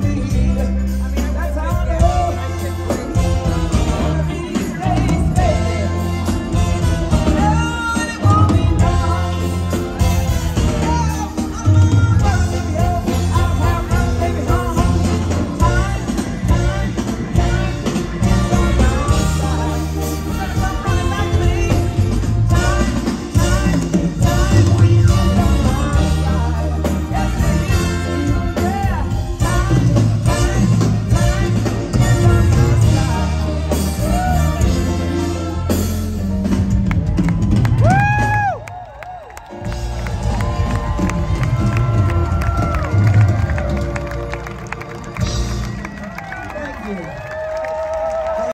to be